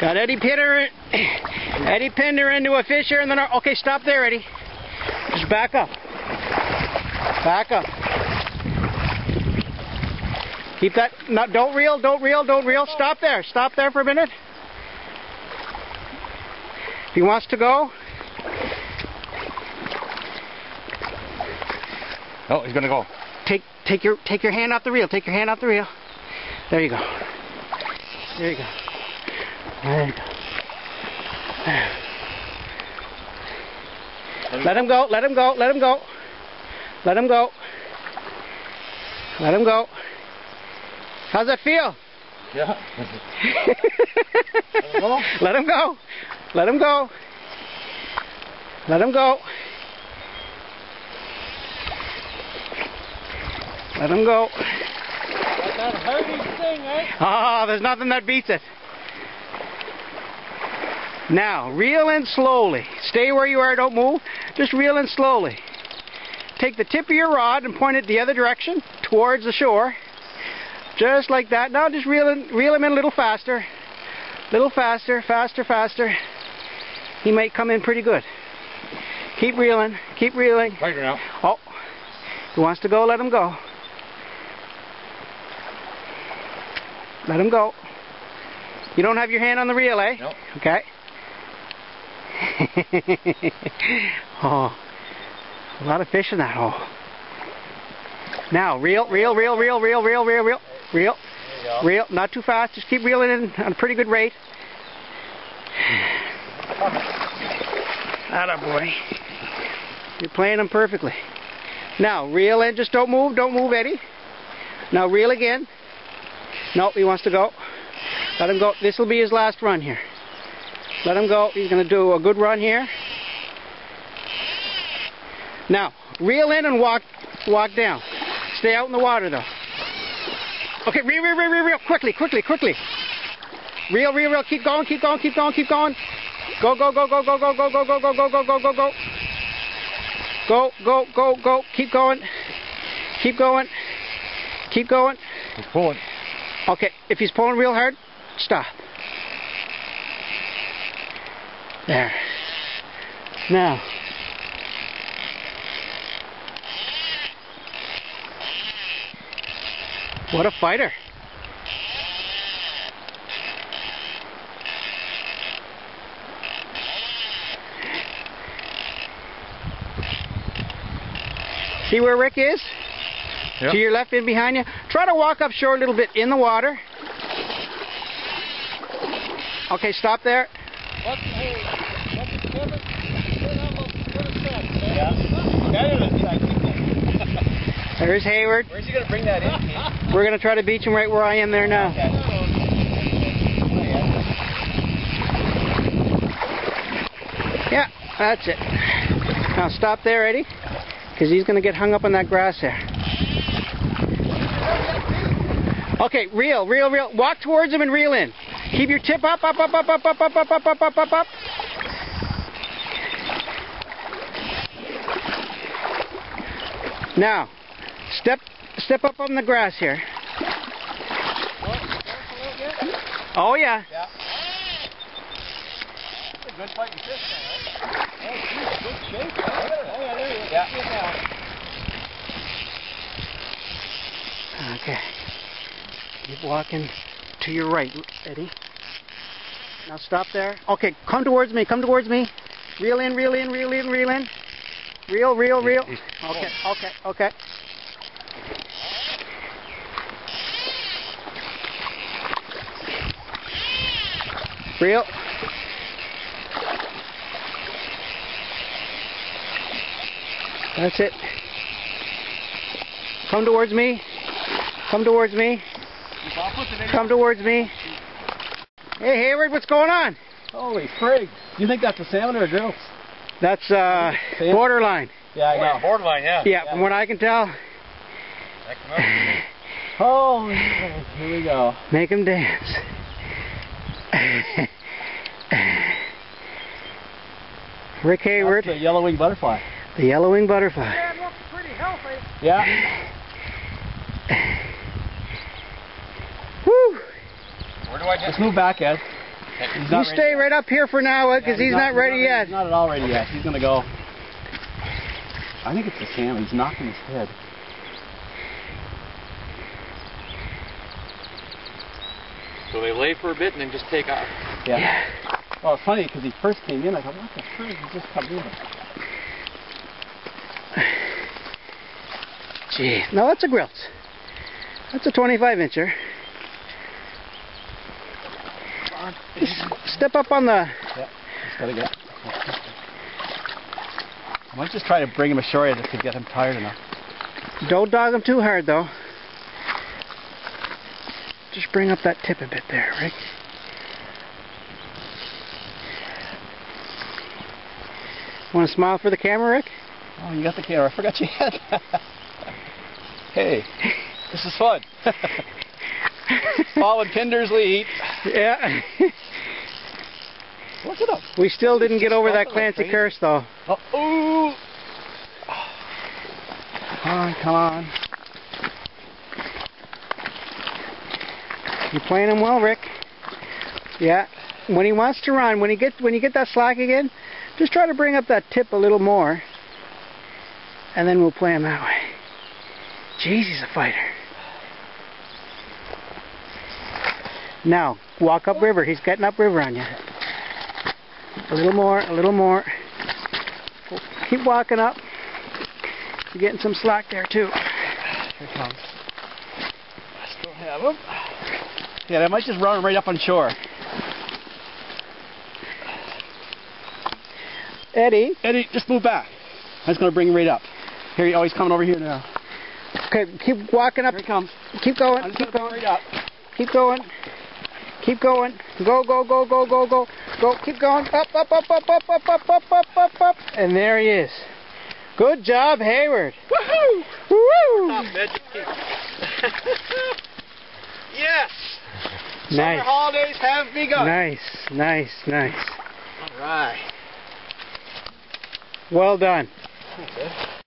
Got Eddie Pinder, Eddie Pinder into a fish here, and then okay, stop there, Eddie. Just back up. Back up. Keep that. No, don't reel. Don't reel. Don't reel. Stop there. Stop there for a minute. If he wants to go. Oh, he's gonna go. Take take your take your hand off the reel. Take your hand off the reel. There you go. There you go. There you go. Let him go. Let him go. Let him go. Let him go. Let him go. How's that feel? Yeah. Let him go. Let him go. Let him go. Let him go. That heavy thing, eh? Ah, there's nothing that beats it. Now, reel in slowly. Stay where you are, don't move. Just reel in slowly. Take the tip of your rod and point it the other direction, towards the shore. Just like that. Now just reel, in, reel him in a little faster. Little faster, faster, faster. He might come in pretty good. Keep reeling, keep reeling. Right now. Oh, he wants to go, let him go. Let him go. You don't have your hand on the reel, eh? Nope. Okay. oh, a lot of fish in that hole. Now, reel, reel, reel, reel, reel, reel, reel, reel, reel, reel. Not too fast. Just keep reeling in on a pretty good rate. Atta boy. You're playing them perfectly. Now, reel in. Just don't move. Don't move, Eddie. Now, reel again. Nope, he wants to go. Let him go. This will be his last run here. Let him go. He's going to do a good run here. Now, reel in and walk walk down. Stay out in the water, though. Okay, reel, reel, reel, reel, reel. Quickly, quickly, quickly. Reel, reel, reel. Keep going, keep going, keep going, keep going. Go, go, go, go, go, go, go, go, go, go, go, go, go, go, go. Go, go, go, go. Keep going. Keep going. Keep going. He's pulling. Okay, if he's pulling real hard, stop. There. Now. What a fighter. See where Rick is? Yep. To your left in behind you. Try to walk up shore a little bit in the water. Okay, stop there. What's, hey, what's the Kevin? Put on the- put a set, man. Yeah. Yeah, I There's Hayward. Where's he gonna bring that in? Pete? We're going to try to beach him right where I am there now. Yeah, that's it. Now stop there, Eddie, because he's going to get hung up on that grass there. Okay, reel, reel, reel. Walk towards him and reel in. Keep your tip up, up, up, up, up, up, up, up, up, up, up, up, up. Now, step, step up on the grass here. Oh yeah. Yeah. That's a good fighting fish. Oh, geez, good shape. Oh, yeah, there you go. Yeah. See it now. Okay. Keep walking to your right, Eddie. Now stop there. Okay, come towards me. Come towards me. Reel in, reel in, reel in, reel in. Reel, reel, reel. Okay, okay, okay. Reel. That's it. Come towards me. Come towards me. Come towards me. Hey Hayward, what's going on? Holy frig. You think that's a salmon or a drill? That's uh Sam? borderline. Yeah, I know. Borderline, yeah. Yeah, from what I can tell, That come out. Holy frig. Here we go. make him dance. Rick Hayward, That's a yellow wing butterfly. the yellow-winged butterfly. Yeah. Woo! Where do I Let's move back, Ed. He's You not stay right up here for now, because Yeah, he's, not, ready yet. He's not at all ready yet. He's gonna go. I think it's the salmon. He's knocking his head. So they lay for a bit and then just take off. Yeah. Well, it's funny because he first came in. I thought, what the frick? He just come in. Gee, now that's a grilse. That's a 25 incher. Step up on the. Just gotta get. I might just try to bring him ashore just to get him tired enough. Don't dog him too hard, though. Just bring up that tip a bit there, Rick. Want to smile for the camera, Rick? Oh, you got the camera. I forgot you had that. hey, this is fun. Following Pinder's lead. Yeah. Look at him. we still didn't get over that Clancy crazy. curse, though. Oh, ooh. Come on, come on. You're playing him well, Rick. Yeah. When he wants to run, when he gets when you get that slack again, just try to bring up that tip a little more, and then we'll play him that way. Jeez, he's a fighter. Now walk up river. He's getting up river on you. A little more, a little more. Keep walking up. You're getting some slack there too. Here comes. I still have him. Yeah, I might just run him right up on shore. Eddie. Eddie, just move back. I was going to bring him right up. Here, he- oh, he's coming over here now. Okay, keep walking up. Here he comes. Keep going. I'm just Keep going to going. bring him right up. Keep going. Keep going. Go, go, go, go, go, go. Go. Keep going. Up, up, up, up, up, up, up, up, up, up, up. And there he is. Good job, Hayward. Woohoo! Woo! yes! Summer Nice. holidays have begun. Nice, nice, nice. All right. Well done. Okay.